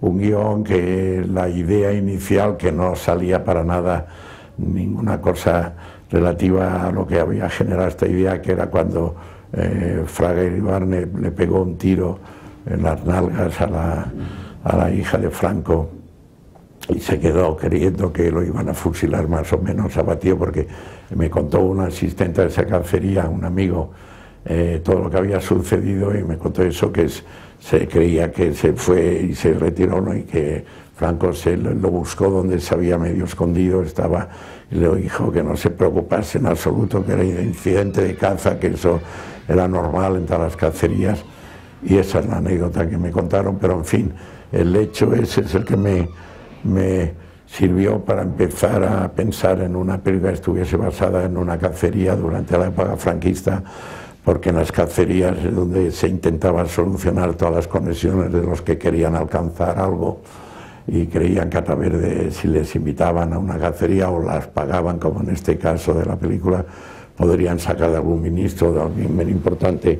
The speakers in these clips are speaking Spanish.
un guion que la idea inicial que no salía para nada ninguna cosa relativa a lo que había generado esta idea, que era cuando eh, Fraga Iribarne le pegó un tiro en las nalgas a la, a la hija de Franco y se quedó creyendo que lo iban a fusilar más o menos abatido porque me contó un asistente de esa cacería, un amigo, eh, todo lo que había sucedido y me contó eso que se creía que se fue y se retiró ¿no? y que Franco se lo, buscó donde se había medio escondido, estaba y le dijo que no se preocupase en absoluto, que era incidente de caza, que eso era normal en todas las cacerías y esa es la anécdota que me contaron, pero en fin, el hecho ese es el que me me sirvió para empezar a pensar en una película que estuviese basada en una cacería durante la época franquista, porque en las cacerías es donde se intentaba solucionar todas las conexiones de los que querían alcanzar algo y creían que a través de si les invitaban a una cacería o las pagaban, como en este caso de la película, podrían sacar de algún ministro, de alguien muy importante,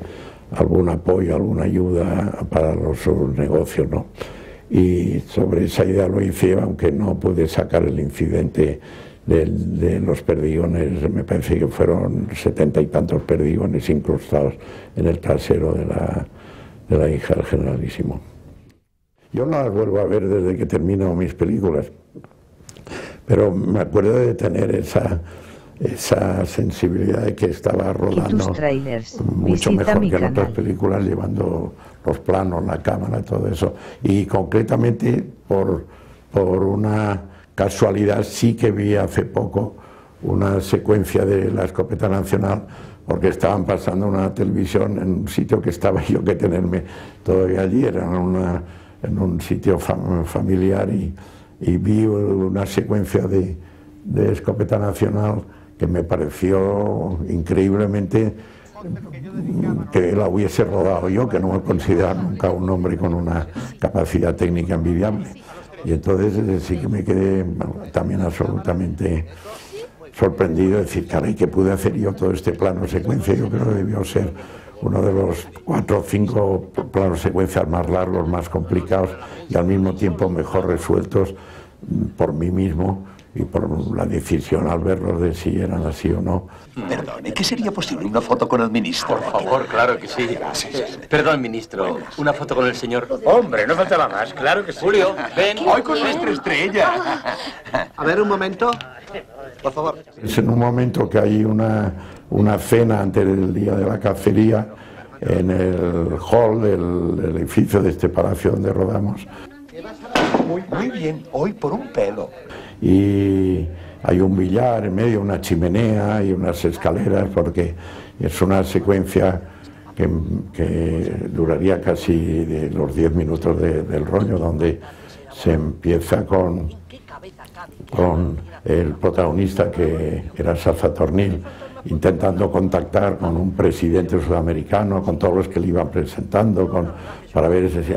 algún apoyo, alguna ayuda para los negocios, ¿no? y sobre esa idea lo hice, aunque no pude sacar el incidente de, los perdigones, me parece que fueron setenta y tantos perdigones incrustados en el trasero de la, de la hija del generalísimo. Yo no las vuelvo a ver desde que termino mis películas, pero me acuerdo de tener esa, esa sensibilidad de que estaba rodando mucho mejor que en otras películas, llevando los planos, la cámara, todo eso. Y concretamente, por, por una casualidad, sí que vi hace poco una secuencia de la escopeta nacional, porque estaban pasando una televisión en un sitio que estaba yo que tenerme todavía allí, era en un sitio familiar y, vi una secuencia de, de escopeta nacional que me pareció increíblemente que la hubiese rodado yo, que no me considero nunca un hombre con una capacidad técnica envidiable. Y entonces eh, sí que me quedé también absolutamente sorprendido de decir, caray, que pude hacer yo todo este plano secuencia. Yo creo que debió ser uno de los cuatro o cinco planos secuencias más largos, más complicados y al mismo tiempo mejor resueltos mm, por mí mismo y por la decisión al verlos de si eran así o no. Perdone, ¿qué sería posible una foto con el ministro? Por favor, claro que sí. Perdón, ministro, una foto con el señor. Hombre, no faltaba más, claro que sí. Julio, ven. Hoy con nuestra estrella. A ver, un momento. Por favor. Es en un momento que hay una, una cena antes del día de la cacería en el hall del, edificio de este palacio donde rodamos. Muy, muy bien, hoy por un pelo y hay un billar en medio, una chimenea y unas escaleras, porque es una secuencia que, duraría casi de los 10 minutos del rollo, donde se empieza con, con el protagonista que era Saza Tornil intentando contactar con un presidente sudamericano, con todos los que le iban presentando, con, para ver si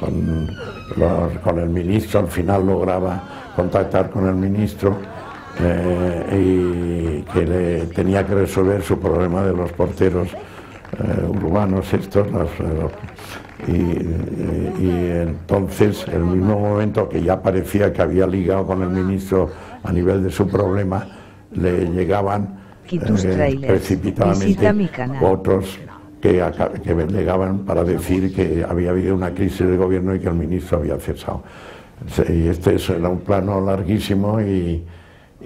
con, con el ministro, al final lograba contactar con el ministro eh, y que le tenía que resolver su problema de los porteros eh, urbanos estos y, entonces el mismo momento que ya parecía que había ligado con el ministro a nivel de su problema le llegaban eh, precipitadamente otros que, que llegaban para decir que había habido una crisis de gobierno y que el ministro había cesado. Y este era un plano larguísimo y,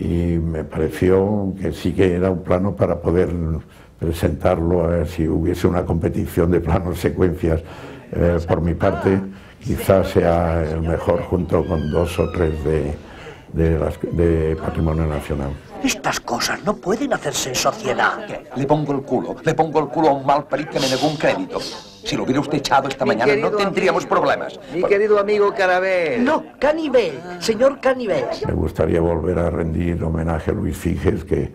me pareció que sí que era un plano para poder presentarlo a ver si hubiese una competición de planos secuencias. Eh, por mi parte, quizás sea el mejor junto con dos o tres de, de Patrimonio Nacional. Estas cosas no pueden hacerse en sociedad. Le pongo el culo, le pongo el culo a un mal parit que me negó un crédito. Si lo hubiera usted echado esta mañana no tendríamos problemas. Mi querido amigo Carabel. No, Canibel, señor Canibel. Me gustaría volver a rendir homenaje a Luis Figes, que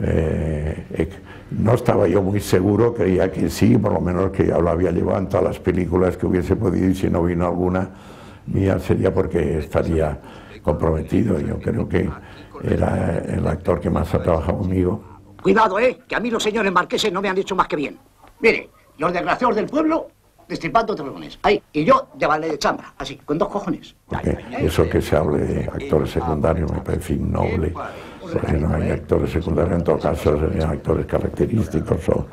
eh, no estaba yo muy seguro, creía que sí, por lo menos que ya lo había llevado en todas las películas que hubiese podido y si no vino alguna mía sería porque estaría comprometido. Yo creo que era el actor que más ha trabajado conmigo. Cuidado, ¿eh? Que a mí los señores marqueses no me han dicho más que bien. Mire, los desgraciados del pueblo destripando terrones. Ahí. Y yo llevarle de chambra, así, con dos cojones. Porque eso que se hable de actores secundarios me parece innoble. Porque no hay actores secundarios, en todo caso serían actores característicos o,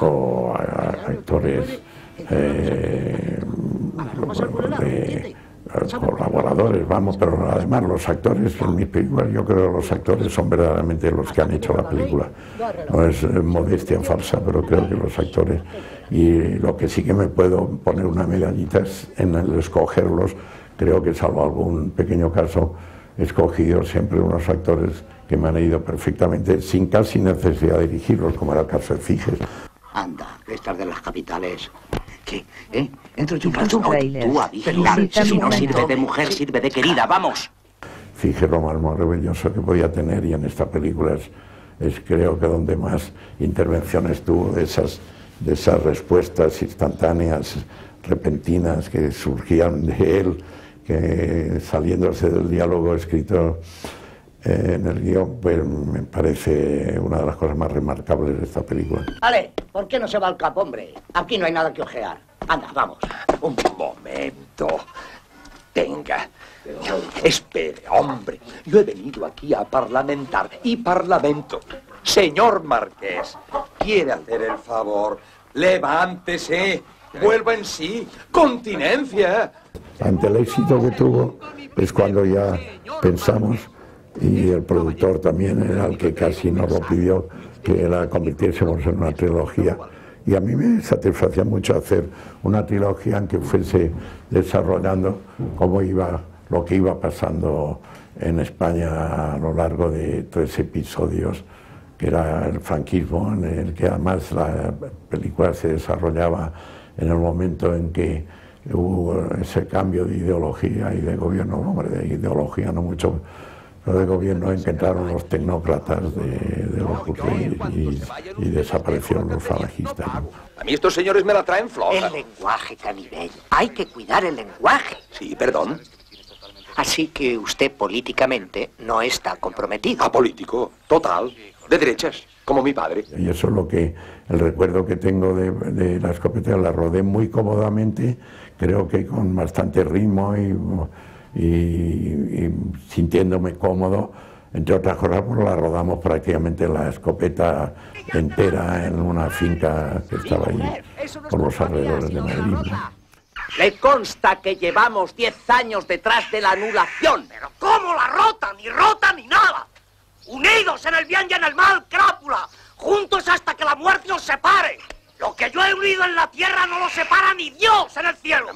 o, actores eh, de colaboradores, vamos, pero además los actores en mis películas, yo creo que los actores son verdaderamente los que han hecho la película. No es eh, modestia falsa, pero creo que los actores, y lo que sí que me puedo poner una medallita es en el escogerlos, creo que salvo algún pequeño caso, he escogido siempre unos actores que me han ido perfectamente, sin casi necesidad de dirigirlos, como era el caso de Figes. Anda, estas de las capitales. ¿Qué? ¿Eh? Entro yo un rato. Trailers. Tú a vigilar. Visita Si no sirve de mujer, sirve de querida. ¡Vamos! Fije lo más maravilloso que podía tener y en esta película es, es creo que donde más intervenciones tuvo de esas, de esas respuestas instantáneas, repentinas que surgían de él, que saliéndose del diálogo escrito eh, en el guion, pues me parece una de las cosas más remarcables de esta película. Ale, ¿por qué no se va al capo, hombre? Aquí no hay nada que ojear. Anda, vamos. Un momento. Tenga. Espere, hombre. Yo he venido aquí a parlamentar y parlamento. Señor Marqués, ¿quiere hacer el favor? Levántese. Vuelva en sí. Continencia. Ante el éxito que tuvo, es cuando ya pensamos, y el productor también era el que casi nos lo pidió, que la convirtiésemos en una trilogía. Y a mí me satisfacía mucho hacer una trilogía en que fuese desarrollando cómo iba, lo que iba pasando en España a lo largo de tres episodios, que era el franquismo, en el que además la película se desarrollaba en el momento en que hubo ese cambio de ideología y de gobierno, hombre, de ideología no mucho, de gobierno en que entraron los tecnócratas de, de los y, y desaparecieron los falangistas. ¿no? A mí estos señores me la traen El floja. lenguaje, Canibel. Hay que cuidar el lenguaje. Sí, perdón. Así que usted políticamente no está comprometido. Apolítico. Total. De derechas. Como mi padre. Y eso es lo que, el recuerdo que tengo de, de la escopeta, la rodé muy cómodamente, creo que con bastante ritmo y, y- sintiéndome cómodo, entre otras cosas, pues la rodamos prácticamente la escopeta entera en una finca que estaba ahí por los alrededores de Madrid. Le consta que llevamos 10 años detrás de la anulación. Pero ¿cómo la rota? Ni rota ni nada. Unidos en el bien y en el mal, crápula. Juntos hasta que la muerte os separe. Lo que yo he unido en la tierra no lo separa ni Dios en el cielo.